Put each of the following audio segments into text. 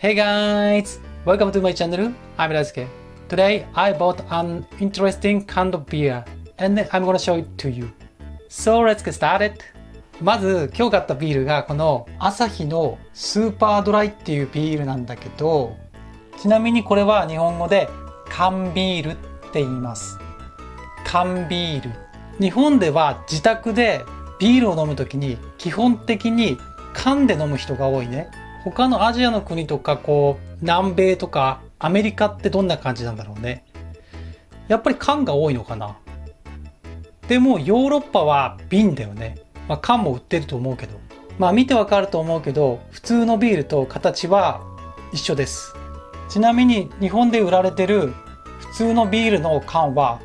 Hey guys! Welcome to my channel. I'm Daisuke. Today I bought an interesting kind of beer and I'm gonna show it to you. So let's get started! まず今日買ったビールがこのアサヒのスーパードライっていうビールなんだけどちなみにこれは日本語で缶ビールって言います。缶ビール。日本では自宅でビールを飲むときに基本的に缶で飲む人が多いね。他のアジアの国とかこう南米とかアメリカってどんな感じなんだろうね。やっぱり缶が多いのかな。でもヨーロッパは瓶だよね。まあ缶も売ってると思うけど。まあ見てわかると思うけど普通のビールと形は一緒です。ちなみに日本で売られてる普通のビールの缶は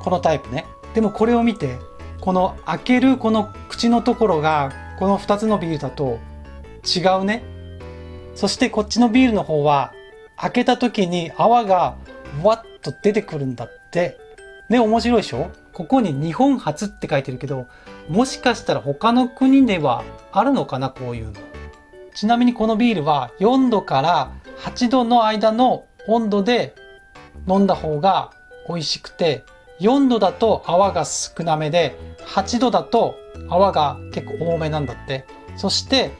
このタイプね。でもこれを見て、この開けるこの口のところがこの2つのビールだと違うね。そしてこっちのビールの方は開けた時に泡がわっと出てくるんだって。ね、面白いでしょ？ここに日本初って書いてるけど、もしかしたら他の国ではあるのかな、こういうの。ちなみにこのビールは4度から8度の間の温度で飲んだ方が美味しくて、4度だと泡が少なめで、8度だと泡が結構多めなんだって。そして、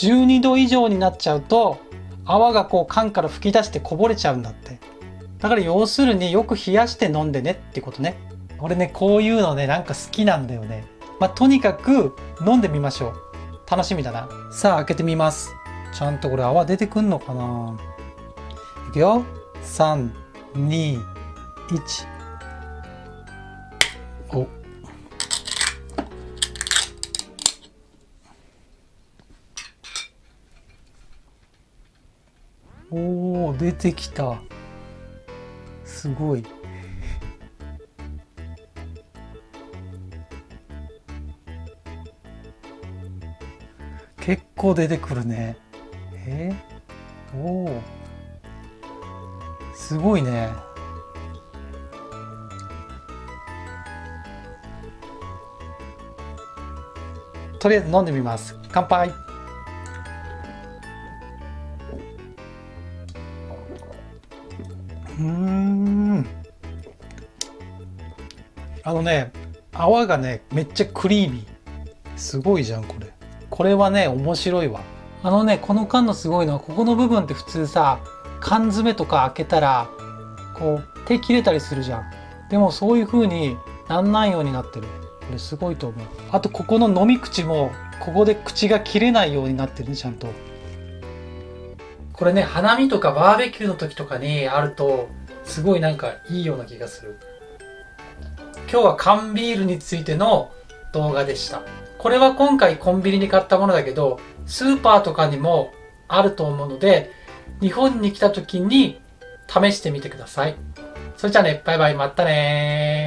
12度以上になっちゃうと、泡がこう缶から吹き出してこぼれちゃうんだって。だから要するによく冷やして飲んでねってことね。俺ね、こういうのね、なんか好きなんだよね。まあ、とにかく飲んでみましょう。楽しみだな。さあ、開けてみます。ちゃんとこれ泡出てくんのかないくよ。321お、おお出てきた。すごい。結構出てくるね。え？ー、おおすごいね。とりあえず飲んでみます。乾杯。うん。あのね泡がねめっちゃクリーミー。すごいじゃんこれ。これはね面白いわ。あのねこの缶のすごいのはここの部分って普通さ缶詰とか開けたらこう手切れたりするじゃん。でもそういう風になんないようになってる。これすごいと思う。あとここの飲み口もここで口が切れないようになってるねちゃんと。これね花見とかバーベキューの時とかにあるとすごいなんかいいような気がする。今日は缶ビールについての動画でした。これは今回コンビニに買ったものだけどスーパーとかにもあると思うので日本に来た時に試してみてください。それじゃあねバイバイまたね